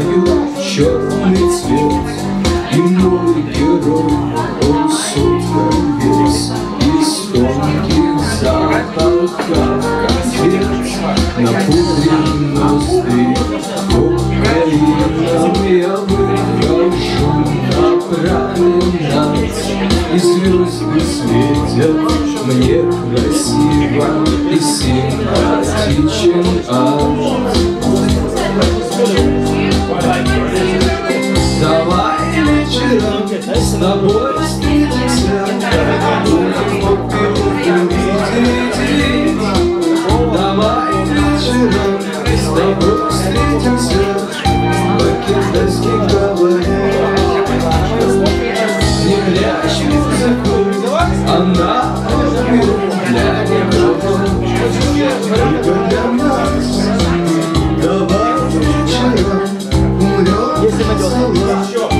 знаю черный цвет. И мой герой, он весь. Из тонких запахов конфет Напудрен ноздри кокаином Я выхожу на променад И звезды светят мне красиво И симпатичен арт тобой встретимся Будем увидеть Давай вечером с тобой встретимся По-китайски говоря Не прячь языку Она любит для никого Только для нас Давай вечером умрем Если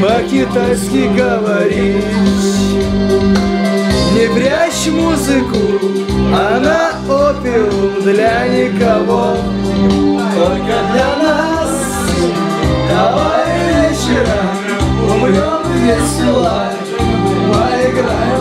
По-китайски говорить Не прячь музыку, она опиум для никого. Только для нас. Давай вечером умрем весело Поиграем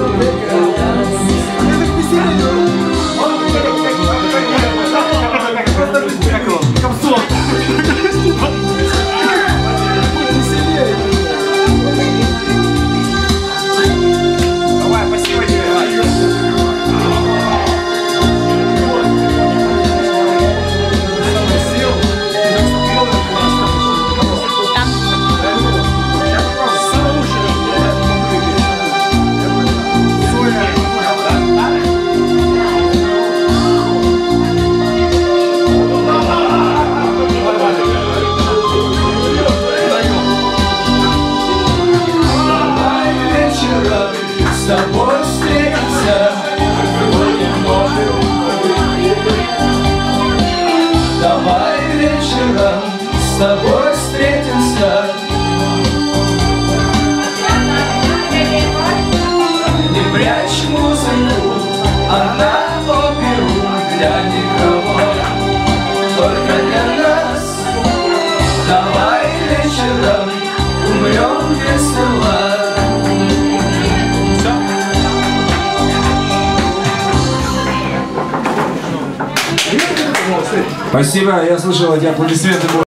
с тобой встретимся. Будем Давай вечером с тобой Спасибо, я слышал эти аплодисменты.